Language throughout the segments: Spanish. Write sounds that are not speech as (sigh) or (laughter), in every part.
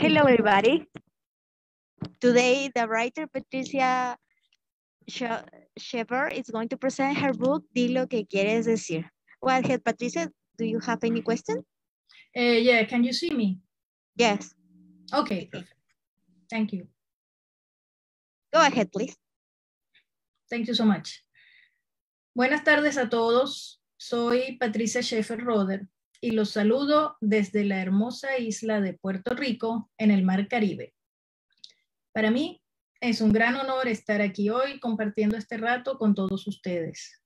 Hello, everybody. Today, the writer Patricia Shepard is going to present her book, Di lo que quieres decir. Go ahead, Patricia. Do you have any question? Uh, yeah, can you see me? Yes. Okay, perfect. Thank you. Go ahead, please. Thank you so much. Buenas tardes a todos. Soy Patricia Sheffer Roder y los saludo desde la hermosa isla de Puerto Rico en el Mar Caribe. Para mí es un gran honor estar aquí hoy compartiendo este rato con todos ustedes.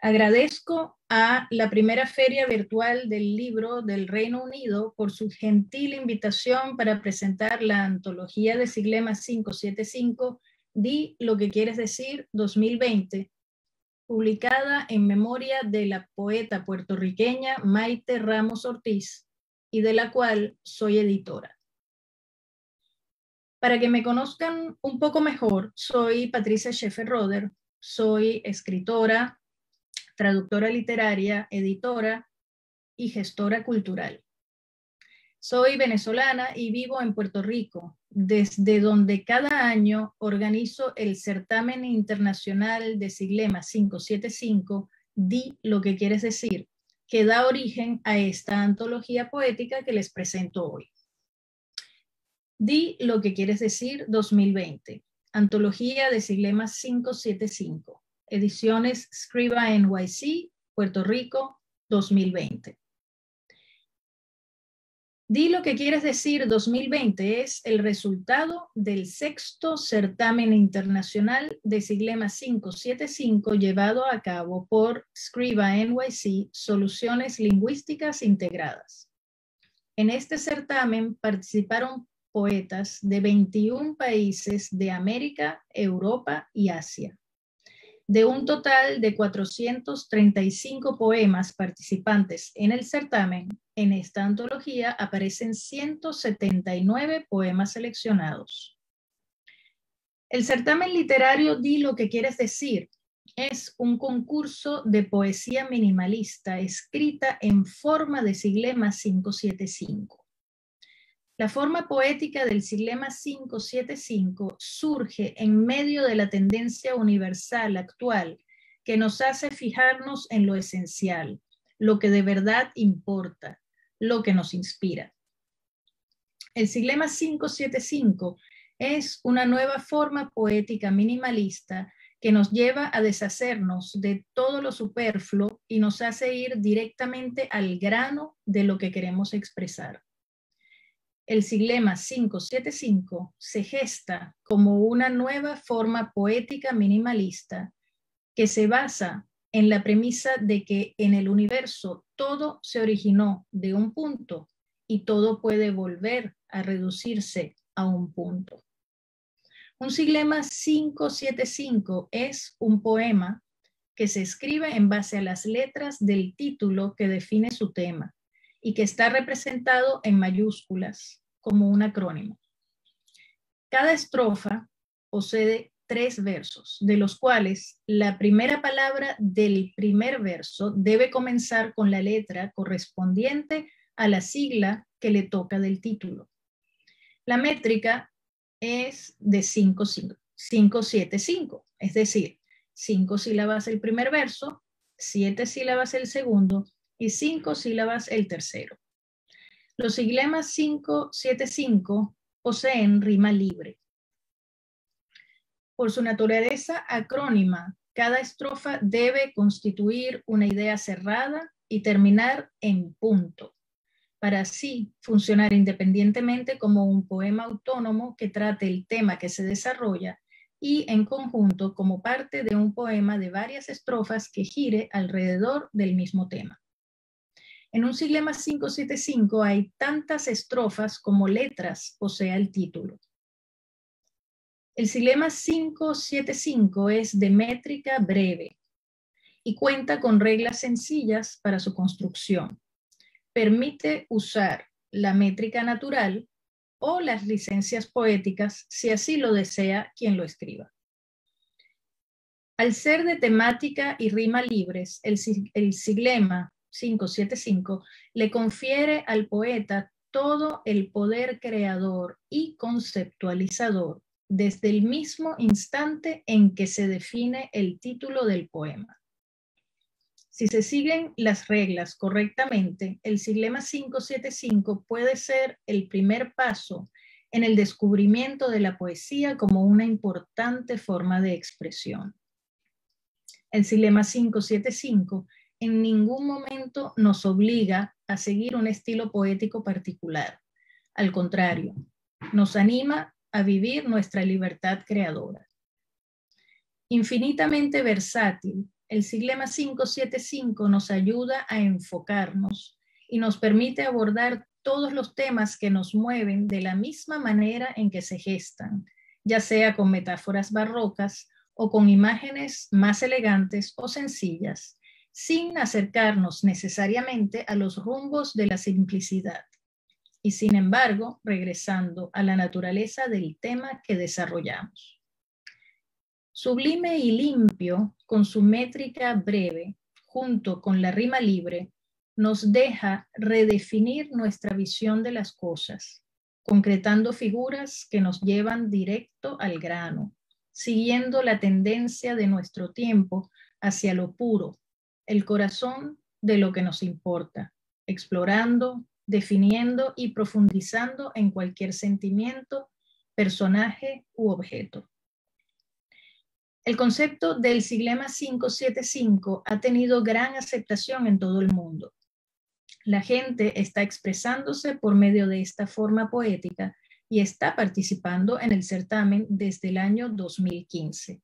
Agradezco a la primera feria virtual del libro del Reino Unido por su gentil invitación para presentar la antología de Siglema 575, Di lo que quieres decir 2020, publicada en memoria de la poeta puertorriqueña Maite Ramos Ortiz y de la cual soy editora. Para que me conozcan un poco mejor, soy Patricia Scheffer-Roder, soy escritora, traductora literaria, editora y gestora cultural. Soy venezolana y vivo en Puerto Rico, desde donde cada año organizo el certamen internacional de Siglema 575, Di lo que quieres decir, que da origen a esta antología poética que les presento hoy. Di lo que quieres decir 2020, antología de Siglema 575, ediciones Scriba NYC, Puerto Rico, 2020. Di lo que quieres decir 2020 es el resultado del sexto certamen internacional de Siglema 575 llevado a cabo por Scriba NYC Soluciones Lingüísticas Integradas. En este certamen participaron poetas de 21 países de América, Europa y Asia. De un total de 435 poemas participantes en el certamen, en esta antología aparecen 179 poemas seleccionados. El certamen literario Di lo que quieres decir es un concurso de poesía minimalista escrita en forma de siglema 575. La forma poética del Siglema 575 surge en medio de la tendencia universal actual que nos hace fijarnos en lo esencial, lo que de verdad importa, lo que nos inspira. El Siglema 575 es una nueva forma poética minimalista que nos lleva a deshacernos de todo lo superfluo y nos hace ir directamente al grano de lo que queremos expresar el Siglema 575 se gesta como una nueva forma poética minimalista que se basa en la premisa de que en el universo todo se originó de un punto y todo puede volver a reducirse a un punto. Un Siglema 575 es un poema que se escribe en base a las letras del título que define su tema y que está representado en mayúsculas como un acrónimo. Cada estrofa posee tres versos, de los cuales la primera palabra del primer verso debe comenzar con la letra correspondiente a la sigla que le toca del título. La métrica es de 5, 5, 7, 5, es decir, 5 sílabas el primer verso, 7 sílabas el segundo y 5 sílabas el tercero. Los siglemas 575 poseen rima libre. Por su naturaleza acrónima, cada estrofa debe constituir una idea cerrada y terminar en punto, para así funcionar independientemente como un poema autónomo que trate el tema que se desarrolla y en conjunto como parte de un poema de varias estrofas que gire alrededor del mismo tema. En un siglema 575 hay tantas estrofas como letras posea el título. El siglema 575 es de métrica breve y cuenta con reglas sencillas para su construcción. Permite usar la métrica natural o las licencias poéticas si así lo desea quien lo escriba. Al ser de temática y rima libres, el, el siglema 575 le confiere al poeta todo el poder creador y conceptualizador desde el mismo instante en que se define el título del poema. Si se siguen las reglas correctamente, el Siglema 575 puede ser el primer paso en el descubrimiento de la poesía como una importante forma de expresión. El Silema 575 en ningún momento nos obliga a seguir un estilo poético particular. Al contrario, nos anima a vivir nuestra libertad creadora. Infinitamente versátil, el Siglema 575 nos ayuda a enfocarnos y nos permite abordar todos los temas que nos mueven de la misma manera en que se gestan, ya sea con metáforas barrocas o con imágenes más elegantes o sencillas, sin acercarnos necesariamente a los rumbos de la simplicidad. Y sin embargo, regresando a la naturaleza del tema que desarrollamos. Sublime y limpio, con su métrica breve, junto con la rima libre, nos deja redefinir nuestra visión de las cosas, concretando figuras que nos llevan directo al grano, siguiendo la tendencia de nuestro tiempo hacia lo puro, el corazón de lo que nos importa, explorando, definiendo y profundizando en cualquier sentimiento, personaje u objeto. El concepto del Siglema 575 ha tenido gran aceptación en todo el mundo la gente está expresándose por medio de esta forma poética y está participando en el certamen desde el año 2015.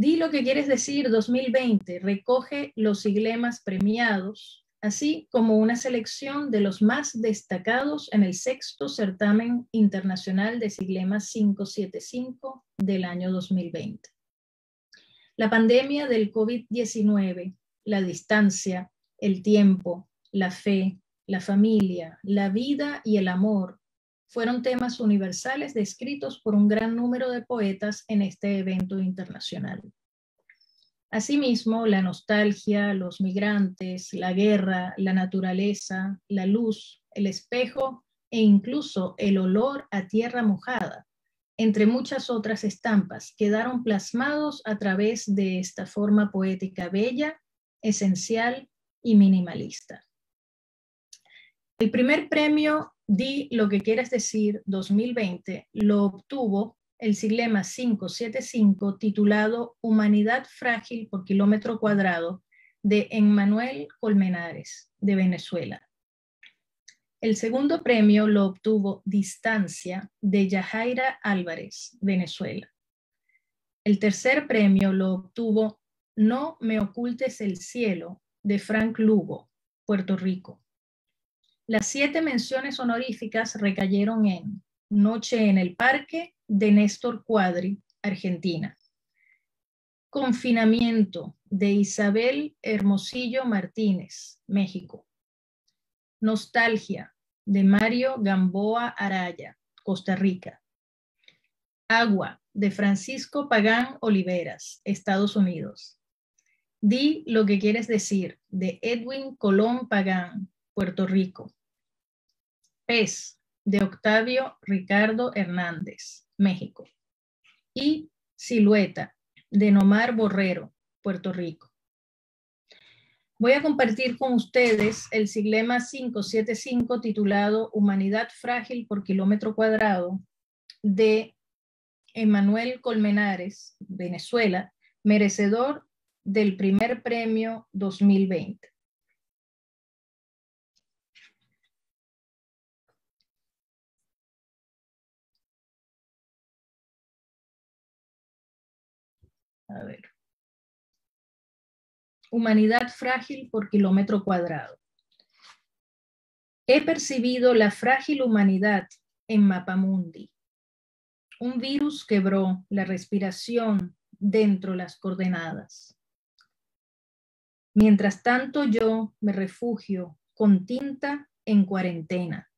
Di lo que quieres decir 2020 recoge los siglemas premiados, así como una selección de los más destacados en el sexto certamen internacional de siglemas 575 del año 2020. La pandemia del COVID-19, la distancia, el tiempo, la fe, la familia, la vida y el amor fueron temas universales descritos por un gran número de poetas en este evento internacional. Asimismo, la nostalgia, los migrantes, la guerra, la naturaleza, la luz, el espejo e incluso el olor a tierra mojada, entre muchas otras estampas, quedaron plasmados a través de esta forma poética bella, esencial y minimalista. El primer premio Di lo que quieres decir 2020 lo obtuvo el Siglema 575 titulado Humanidad frágil por kilómetro cuadrado de Emmanuel Colmenares, de Venezuela. El segundo premio lo obtuvo Distancia de Yajaira Álvarez, Venezuela. El tercer premio lo obtuvo No me ocultes el cielo de Frank Lugo, Puerto Rico. Las siete menciones honoríficas recayeron en Noche en el Parque de Néstor Cuadri, Argentina. Confinamiento de Isabel Hermosillo Martínez, México. Nostalgia de Mario Gamboa Araya, Costa Rica. Agua de Francisco Pagán Oliveras, Estados Unidos. Di lo que quieres decir, de Edwin Colón Pagán, Puerto Rico. Pez, de Octavio Ricardo Hernández, México. Y Silueta, de Nomar Borrero, Puerto Rico. Voy a compartir con ustedes el siglema 575 titulado Humanidad frágil por kilómetro cuadrado de Emanuel Colmenares, Venezuela, merecedor del primer premio 2020. A ver. Humanidad frágil por kilómetro cuadrado. He percibido la frágil humanidad en Mapamundi. Un virus quebró la respiración dentro las coordenadas. Mientras tanto yo me refugio con tinta en cuarentena.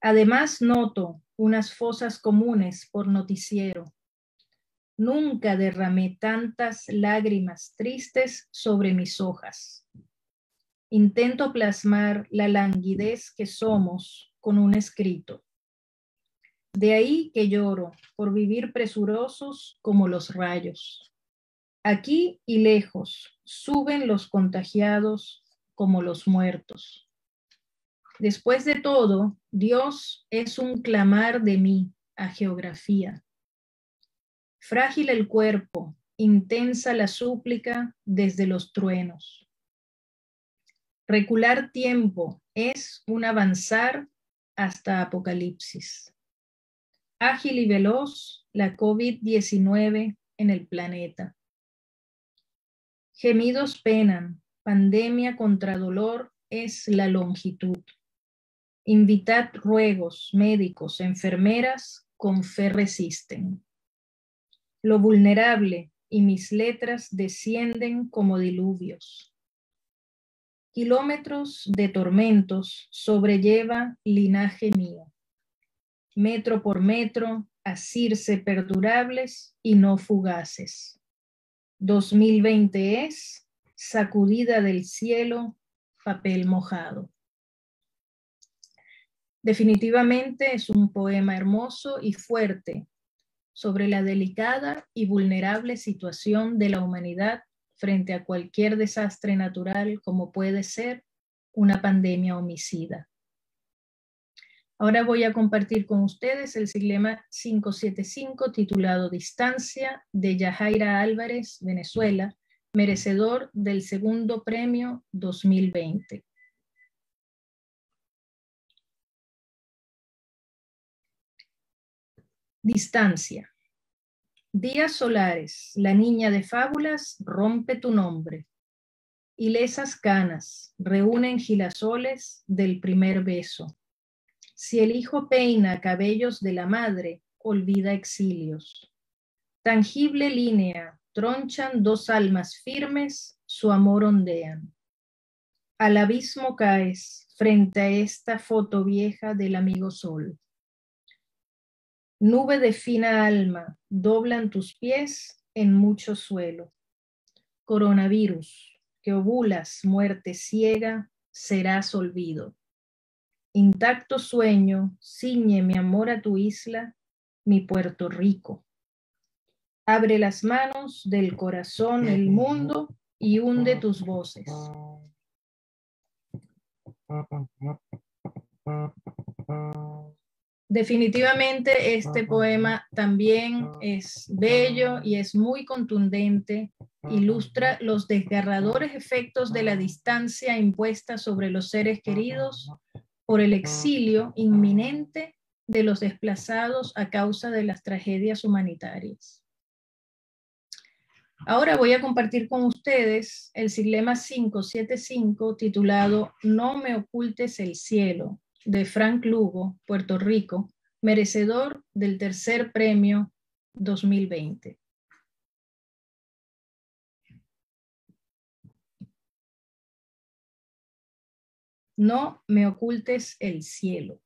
Además noto unas fosas comunes por noticiero. Nunca derramé tantas lágrimas tristes sobre mis hojas. Intento plasmar la languidez que somos con un escrito. De ahí que lloro por vivir presurosos como los rayos. Aquí y lejos suben los contagiados como los muertos. Después de todo, Dios es un clamar de mí a geografía. Frágil el cuerpo, intensa la súplica desde los truenos. Recular tiempo es un avanzar hasta Apocalipsis ágil y veloz la COVID-19 en el planeta. Gemidos penan, pandemia contra dolor es la longitud. Invitad ruegos, médicos, enfermeras, con fe resisten. Lo vulnerable y mis letras descienden como diluvios. Kilómetros de tormentos sobrelleva linaje mío metro por metro, asirse perdurables y no fugaces. 2020 es sacudida del cielo, papel mojado. Definitivamente es un poema hermoso y fuerte sobre la delicada y vulnerable situación de la humanidad frente a cualquier desastre natural como puede ser una pandemia homicida. Ahora voy a compartir con ustedes el Siglema 575 titulado Distancia de Yajaira Álvarez, Venezuela, merecedor del segundo premio 2020. Distancia. Días solares, la niña de fábulas rompe tu nombre. Ilesas canas reúnen gilasoles del primer beso si el hijo peina cabellos de la madre, olvida exilios. Tangible línea, tronchan dos almas firmes, su amor ondean. Al abismo caes frente a esta foto vieja del amigo sol. Nube de fina alma, doblan tus pies en mucho suelo. Coronavirus, que ovulas muerte ciega, serás olvido. Intacto sueño, ciñe mi amor a tu isla, mi Puerto Rico. Abre las manos del corazón el mundo y hunde tus voces. (laughs) Definitivamente este poema también es bello y es muy contundente. Ilustra los desgarradores efectos de la distancia impuesta sobre los seres queridos por el exilio inminente de los desplazados a causa de las tragedias humanitarias. Ahora voy a compartir con ustedes el Siglema 575 titulado No me ocultes el cielo de Frank Lugo, Puerto Rico, merecedor del tercer premio 2020. no me ocultes el cielo.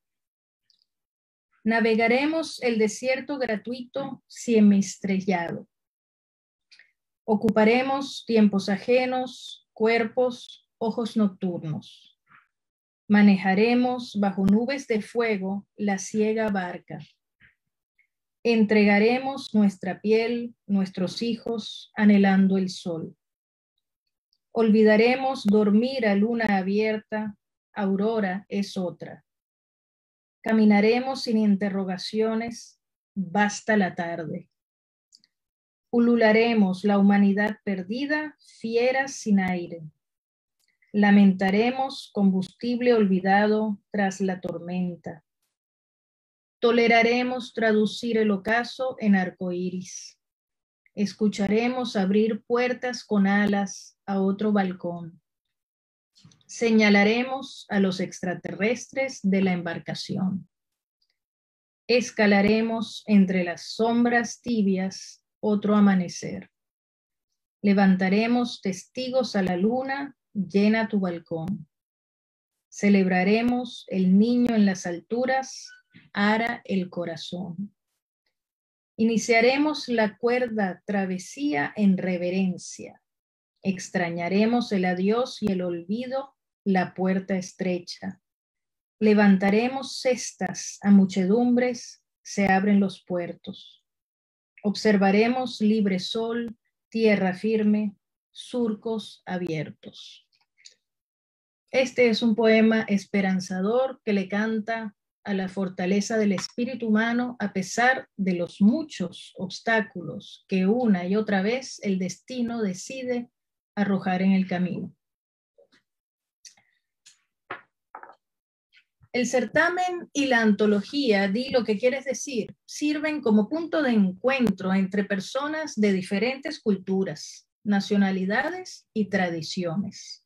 Navegaremos el desierto gratuito estrellado. Ocuparemos tiempos ajenos, cuerpos, ojos nocturnos. Manejaremos bajo nubes de fuego la ciega barca. Entregaremos nuestra piel, nuestros hijos, anhelando el sol. Olvidaremos dormir a luna abierta aurora es otra. Caminaremos sin interrogaciones, basta la tarde. Ulularemos la humanidad perdida, fieras sin aire. Lamentaremos combustible olvidado tras la tormenta. Toleraremos traducir el ocaso en arcoíris. Escucharemos abrir puertas con alas a otro balcón señalaremos a los extraterrestres de la embarcación. Escalaremos entre las sombras tibias otro amanecer. Levantaremos testigos a la luna, llena tu balcón. Celebraremos el niño en las alturas, ara el corazón. Iniciaremos la cuerda travesía en reverencia. Extrañaremos el adiós y el olvido la puerta estrecha. Levantaremos cestas a muchedumbres, se abren los puertos. Observaremos libre sol, tierra firme, surcos abiertos. Este es un poema esperanzador que le canta a la fortaleza del espíritu humano a pesar de los muchos obstáculos que una y otra vez el destino decide arrojar en el camino. El certamen y la antología, di lo que quieres decir, sirven como punto de encuentro entre personas de diferentes culturas, nacionalidades y tradiciones.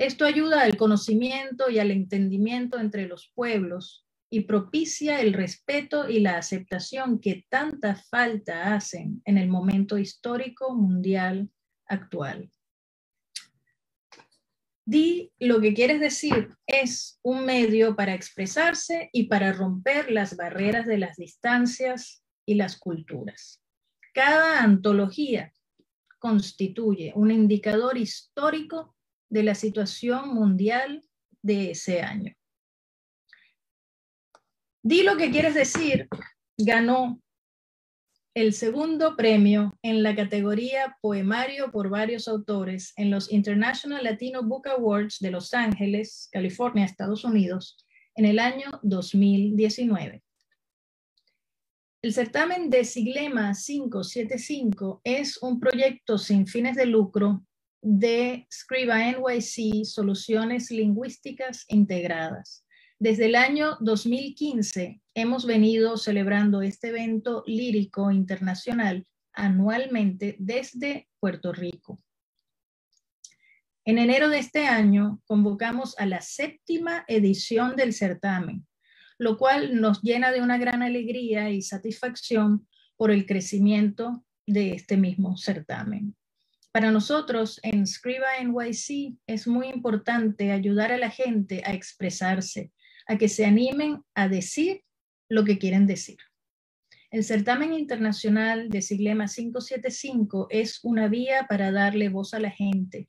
Esto ayuda al conocimiento y al entendimiento entre los pueblos y propicia el respeto y la aceptación que tanta falta hacen en el momento histórico mundial actual. Di lo que quieres decir es un medio para expresarse y para romper las barreras de las distancias y las culturas. Cada antología constituye un indicador histórico de la situación mundial de ese año. Di lo que quieres decir ganó el segundo premio en la categoría Poemario por varios autores en los International Latino Book Awards de Los Ángeles, California, Estados Unidos, en el año 2019. El certamen de Siglema 575 es un proyecto sin fines de lucro de Scriba NYC Soluciones Lingüísticas Integradas desde el año 2015 hemos venido celebrando este evento lírico internacional anualmente desde Puerto Rico. En enero de este año convocamos a la séptima edición del certamen, lo cual nos llena de una gran alegría y satisfacción por el crecimiento de este mismo certamen. Para nosotros en Scriba NYC es muy importante ayudar a la gente a expresarse, a que se animen a decir lo que quieren decir. El certamen internacional de Siglema 575 es una vía para darle voz a la gente,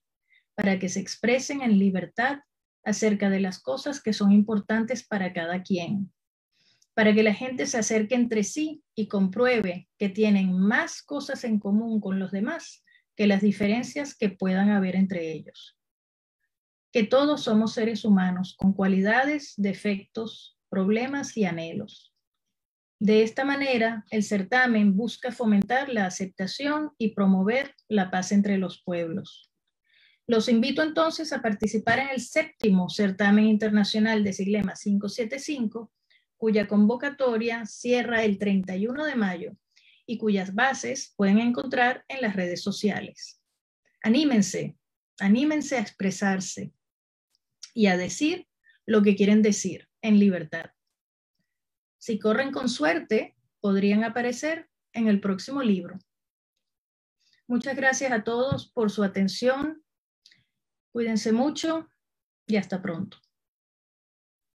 para que se expresen en libertad acerca de las cosas que son importantes para cada quien, para que la gente se acerque entre sí y compruebe que tienen más cosas en común con los demás que las diferencias que puedan haber entre ellos que todos somos seres humanos con cualidades, defectos, problemas y anhelos. De esta manera, el certamen busca fomentar la aceptación y promover la paz entre los pueblos. Los invito entonces a participar en el séptimo certamen internacional de Siglema 575, cuya convocatoria cierra el 31 de mayo y cuyas bases pueden encontrar en las redes sociales. Anímense, anímense a expresarse, y a decir lo que quieren decir en libertad. Si corren con suerte, podrían aparecer en el próximo libro. Muchas gracias a todos por su atención. Cuídense mucho y hasta pronto.